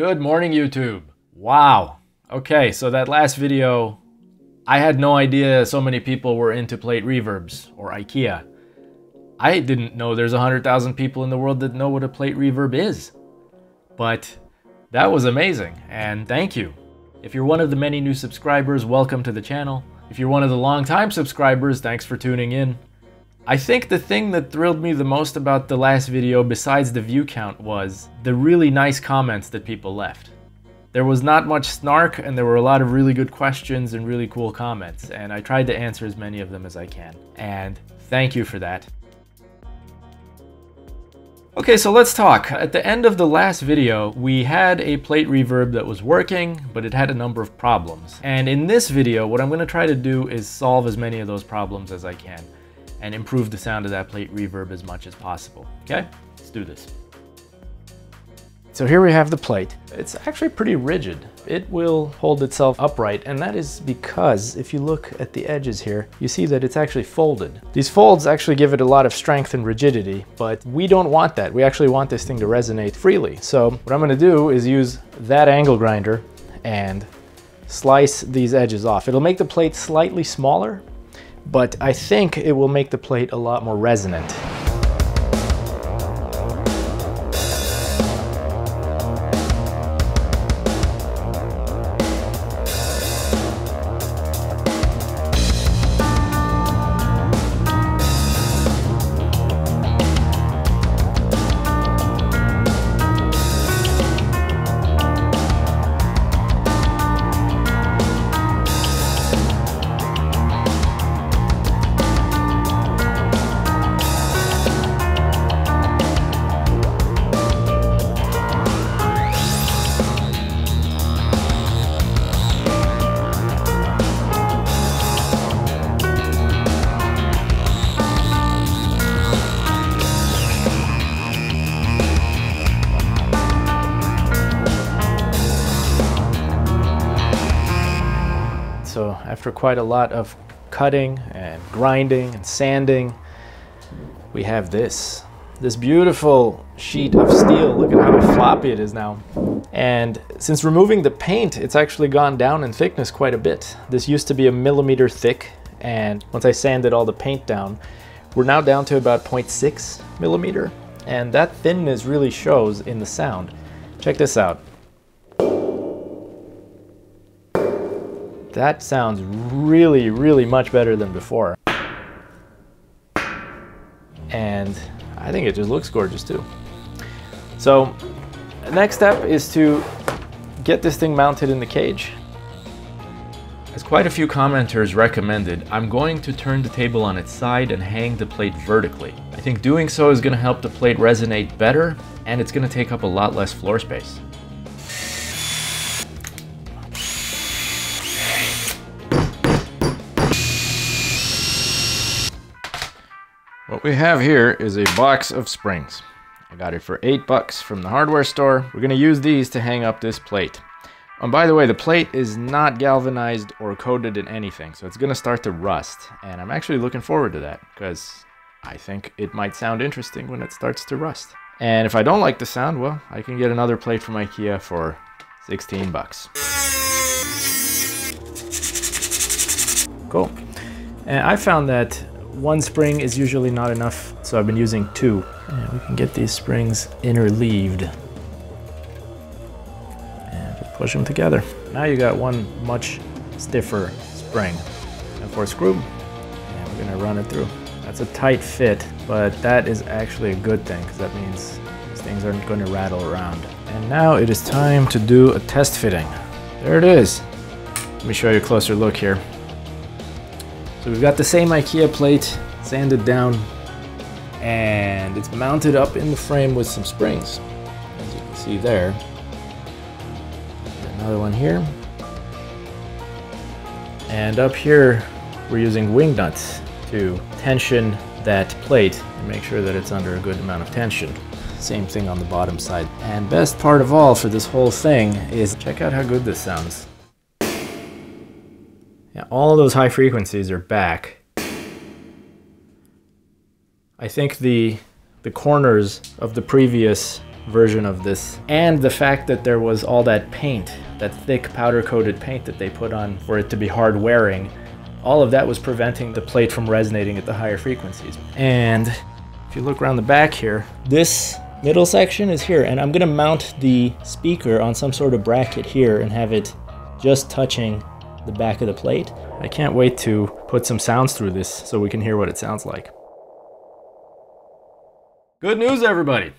Good morning, YouTube. Wow. Okay, so that last video, I had no idea so many people were into plate reverbs or IKEA. I didn't know there's 100,000 people in the world that know what a plate reverb is. But that was amazing, and thank you. If you're one of the many new subscribers, welcome to the channel. If you're one of the long-time subscribers, thanks for tuning in. I think the thing that thrilled me the most about the last video besides the view count was the really nice comments that people left. There was not much snark and there were a lot of really good questions and really cool comments and I tried to answer as many of them as I can. And thank you for that. Okay, so let's talk. At the end of the last video, we had a plate reverb that was working, but it had a number of problems. And in this video, what I'm gonna try to do is solve as many of those problems as I can and improve the sound of that plate reverb as much as possible. Okay, let's do this. So here we have the plate. It's actually pretty rigid. It will hold itself upright and that is because if you look at the edges here, you see that it's actually folded. These folds actually give it a lot of strength and rigidity, but we don't want that. We actually want this thing to resonate freely. So what I'm gonna do is use that angle grinder and slice these edges off. It'll make the plate slightly smaller, but I think it will make the plate a lot more resonant. So after quite a lot of cutting and grinding and sanding, we have this. This beautiful sheet of steel. Look at how floppy it is now. And since removing the paint, it's actually gone down in thickness quite a bit. This used to be a millimeter thick, and once I sanded all the paint down, we're now down to about 0.6 millimeter. And that thinness really shows in the sound. Check this out. That sounds really, really much better than before. And I think it just looks gorgeous too. So next step is to get this thing mounted in the cage. As quite a few commenters recommended, I'm going to turn the table on its side and hang the plate vertically. I think doing so is going to help the plate resonate better and it's going to take up a lot less floor space. We have here is a box of springs. I got it for eight bucks from the hardware store. We're gonna use these to hang up this plate. And by the way, the plate is not galvanized or coated in anything, so it's gonna start to rust. And I'm actually looking forward to that because I think it might sound interesting when it starts to rust. And if I don't like the sound, well, I can get another plate from Ikea for 16 bucks. Cool. And I found that one spring is usually not enough, so I've been using two. And we can get these springs interleaved. And push them together. Now you got one much stiffer spring. And for a screw, and we're gonna run it through. That's a tight fit, but that is actually a good thing, because that means these things aren't gonna rattle around. And now it is time to do a test fitting. There it is. Let me show you a closer look here. So we've got the same IKEA plate sanded down and it's mounted up in the frame with some springs as you can see there. Another one here. And up here we're using wing nuts to tension that plate and make sure that it's under a good amount of tension. Same thing on the bottom side. And best part of all for this whole thing is check out how good this sounds. Yeah, all those high frequencies are back. I think the the corners of the previous version of this. And the fact that there was all that paint, that thick powder coated paint that they put on for it to be hard wearing, all of that was preventing the plate from resonating at the higher frequencies. And if you look around the back here, this middle section is here, and I'm gonna mount the speaker on some sort of bracket here and have it just touching the back of the plate. I can't wait to put some sounds through this so we can hear what it sounds like. Good news, everybody!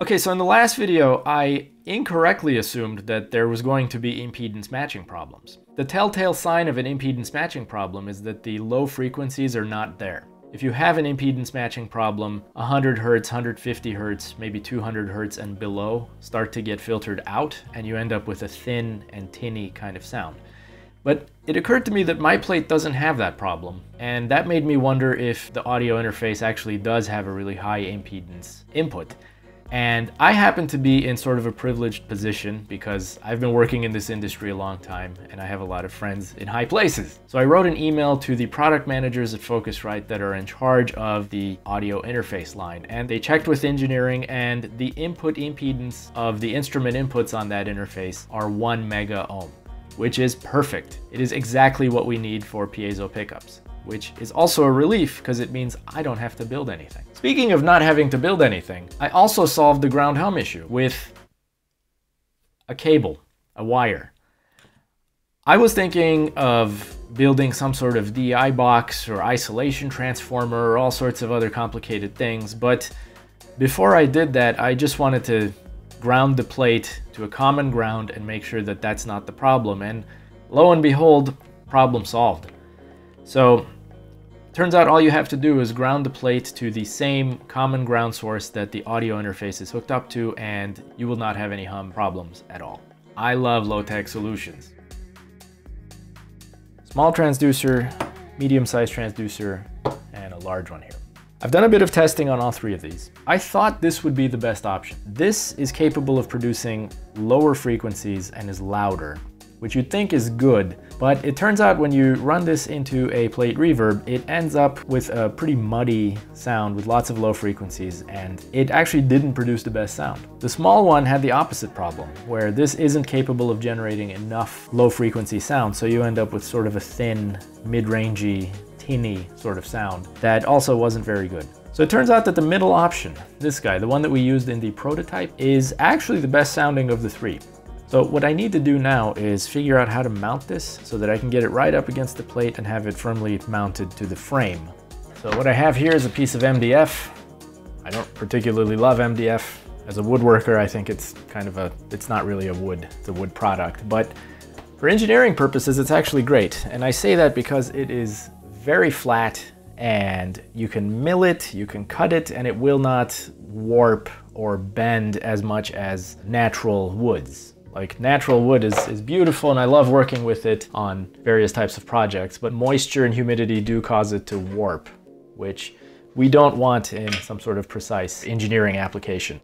Okay, so in the last video, I incorrectly assumed that there was going to be impedance matching problems. The telltale sign of an impedance matching problem is that the low frequencies are not there. If you have an impedance matching problem, 100 Hz, 150 Hz, maybe 200 Hz and below start to get filtered out and you end up with a thin and tinny kind of sound. But it occurred to me that my plate doesn't have that problem, and that made me wonder if the audio interface actually does have a really high impedance input. And I happen to be in sort of a privileged position because I've been working in this industry a long time and I have a lot of friends in high places. So I wrote an email to the product managers at Focusrite that are in charge of the audio interface line. And they checked with engineering and the input impedance of the instrument inputs on that interface are one mega ohm, which is perfect. It is exactly what we need for piezo pickups which is also a relief because it means I don't have to build anything. Speaking of not having to build anything, I also solved the ground hum issue with a cable, a wire. I was thinking of building some sort of DI box or isolation transformer or all sorts of other complicated things, but before I did that, I just wanted to ground the plate to a common ground and make sure that that's not the problem. And lo and behold, problem solved. So Turns out all you have to do is ground the plate to the same common ground source that the audio interface is hooked up to and you will not have any hum problems at all. I love low-tech solutions. Small transducer, medium-sized transducer, and a large one here. I've done a bit of testing on all three of these. I thought this would be the best option. This is capable of producing lower frequencies and is louder which you'd think is good, but it turns out when you run this into a plate reverb, it ends up with a pretty muddy sound with lots of low frequencies, and it actually didn't produce the best sound. The small one had the opposite problem, where this isn't capable of generating enough low frequency sound, so you end up with sort of a thin, mid-rangey, tinny sort of sound that also wasn't very good. So it turns out that the middle option, this guy, the one that we used in the prototype, is actually the best sounding of the three. So what I need to do now is figure out how to mount this so that I can get it right up against the plate and have it firmly mounted to the frame. So what I have here is a piece of MDF. I don't particularly love MDF. As a woodworker, I think it's kind of a, it's not really a wood, it's a wood product, but for engineering purposes, it's actually great. And I say that because it is very flat and you can mill it, you can cut it, and it will not warp or bend as much as natural woods. Like natural wood is, is beautiful and I love working with it on various types of projects, but moisture and humidity do cause it to warp, which we don't want in some sort of precise engineering application.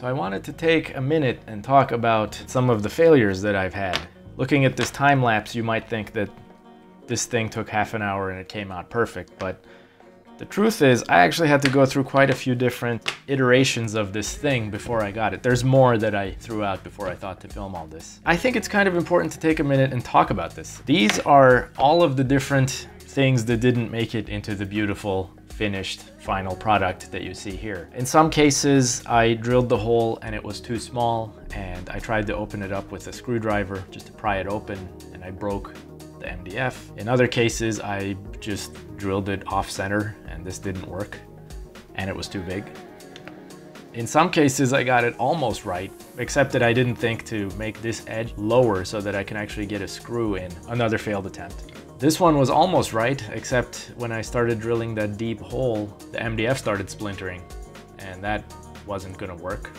So I wanted to take a minute and talk about some of the failures that I've had. Looking at this time lapse, you might think that this thing took half an hour and it came out perfect, but The truth is, I actually had to go through quite a few different iterations of this thing before I got it. There's more that I threw out before I thought to film all this. I think it's kind of important to take a minute and talk about this. These are all of the different things that didn't make it into the beautiful finished final product that you see here. In some cases, I drilled the hole and it was too small and I tried to open it up with a screwdriver just to pry it open and I broke the MDF. In other cases, I just drilled it off center and this didn't work and it was too big. In some cases, I got it almost right, except that I didn't think to make this edge lower so that I can actually get a screw in. Another failed attempt. This one was almost right, except when I started drilling that deep hole, the MDF started splintering, and that wasn't gonna work.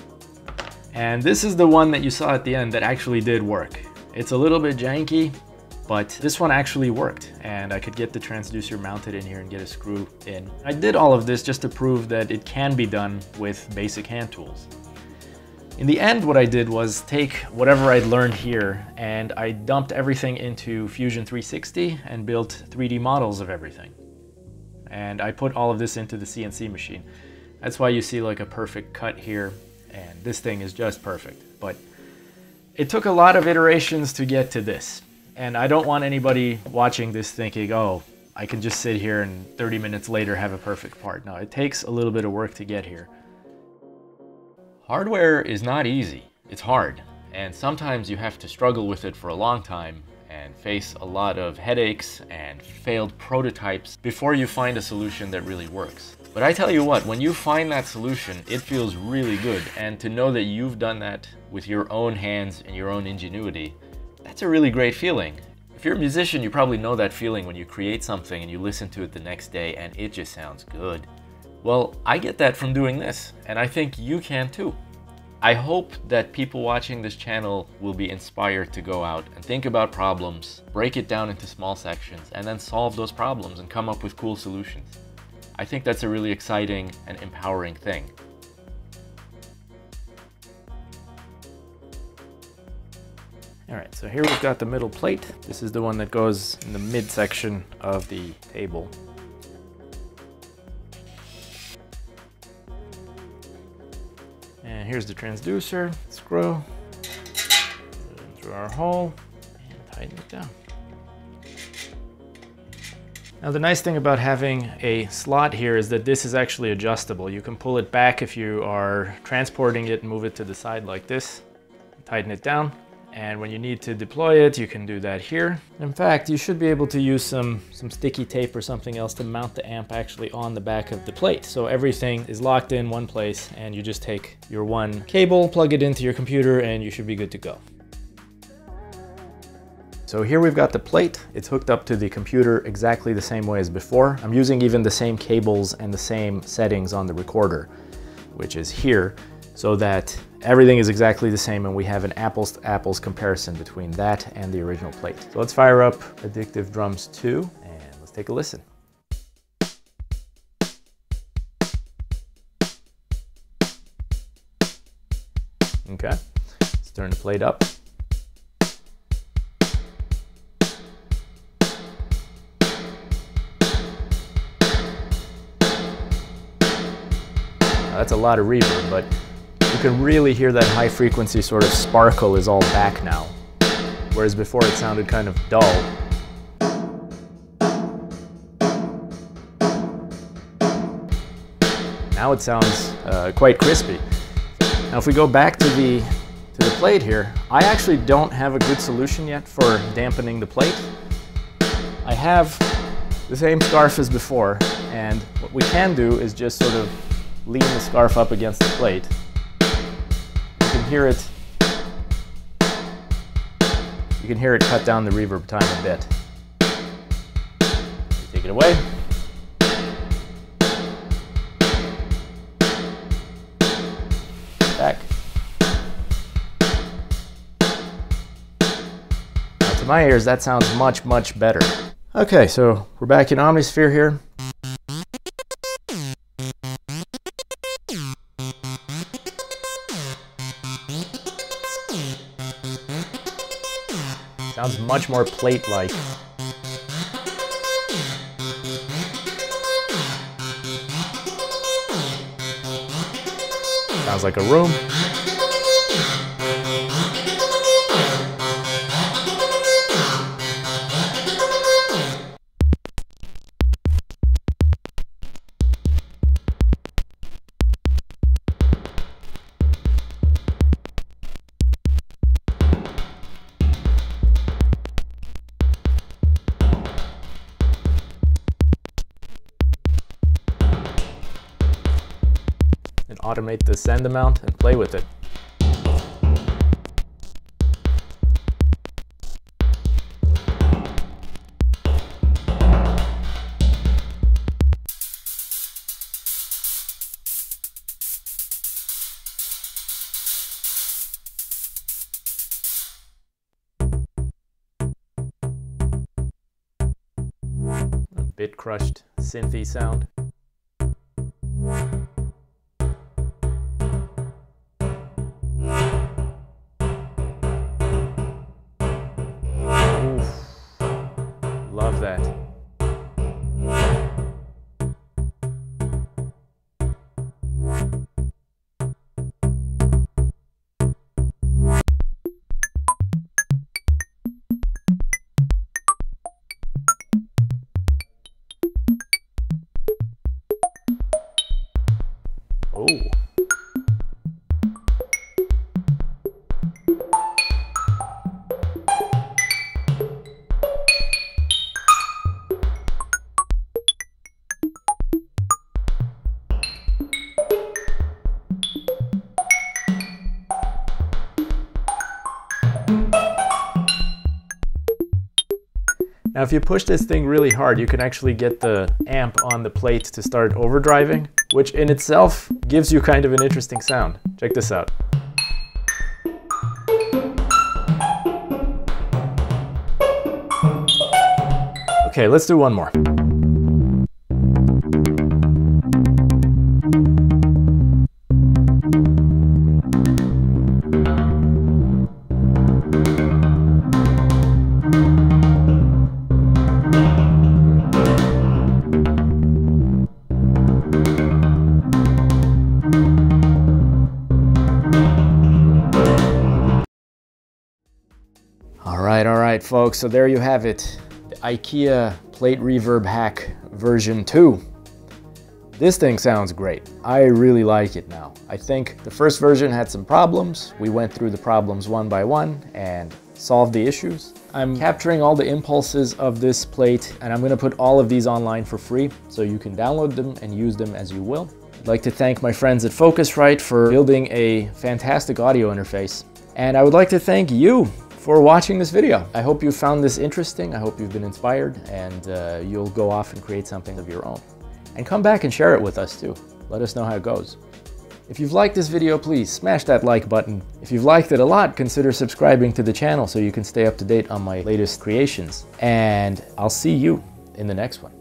And this is the one that you saw at the end that actually did work. It's a little bit janky, but this one actually worked and I could get the transducer mounted in here and get a screw in. I did all of this just to prove that it can be done with basic hand tools. In the end, what I did was take whatever I'd learned here and I dumped everything into Fusion 360 and built 3D models of everything. And I put all of this into the CNC machine. That's why you see like a perfect cut here and this thing is just perfect. But it took a lot of iterations to get to this. And I don't want anybody watching this thinking, oh, I can just sit here and 30 minutes later have a perfect part. No, it takes a little bit of work to get here. Hardware is not easy. It's hard. And sometimes you have to struggle with it for a long time and face a lot of headaches and failed prototypes before you find a solution that really works. But I tell you what, when you find that solution, it feels really good. And to know that you've done that with your own hands and your own ingenuity, that's a really great feeling. If you're a musician, you probably know that feeling when you create something and you listen to it the next day and it just sounds good. Well, I get that from doing this, and I think you can too. I hope that people watching this channel will be inspired to go out and think about problems, break it down into small sections, and then solve those problems and come up with cool solutions. I think that's a really exciting and empowering thing. All right, so here we've got the middle plate. This is the one that goes in the midsection of the table. Here's the transducer, screw, through our hole, and tighten it down. Now the nice thing about having a slot here is that this is actually adjustable. You can pull it back if you are transporting it and move it to the side like this, tighten it down, and when you need to deploy it, you can do that here. In fact, you should be able to use some, some sticky tape or something else to mount the amp actually on the back of the plate. So everything is locked in one place and you just take your one cable, plug it into your computer and you should be good to go. So here we've got the plate. It's hooked up to the computer exactly the same way as before. I'm using even the same cables and the same settings on the recorder, which is here so that everything is exactly the same and we have an apples to apples comparison between that and the original plate. So let's fire up Addictive Drums 2 and let's take a listen. Okay, let's turn the plate up. Now that's a lot of reverb, but can really hear that high frequency sort of sparkle is all back now. Whereas before it sounded kind of dull. Now it sounds uh, quite crispy. Now if we go back to the, to the plate here, I actually don't have a good solution yet for dampening the plate. I have the same scarf as before, and what we can do is just sort of lean the scarf up against the plate hear it, you can hear it cut down the reverb time a bit. Take it away. Back. Now to my ears, that sounds much, much better. Okay, so we're back in Omnisphere here. Sounds much more plate-like. Sounds like a room. Automate the send amount and play with it. Bit crushed synthy sound. Now if you push this thing really hard, you can actually get the amp on the plate to start overdriving, which in itself gives you kind of an interesting sound. Check this out. Okay, let's do one more. Right, folks. So there you have it. The IKEA Plate Reverb Hack version 2. This thing sounds great. I really like it now. I think the first version had some problems. We went through the problems one by one and solved the issues. I'm capturing all the impulses of this plate and I'm gonna put all of these online for free so you can download them and use them as you will. I'd like to thank my friends at Focusrite for building a fantastic audio interface. And I would like to thank you for watching this video. I hope you found this interesting. I hope you've been inspired and uh, you'll go off and create something of your own. And come back and share it with us too. Let us know how it goes. If you've liked this video, please smash that like button. If you've liked it a lot, consider subscribing to the channel so you can stay up to date on my latest creations. And I'll see you in the next one.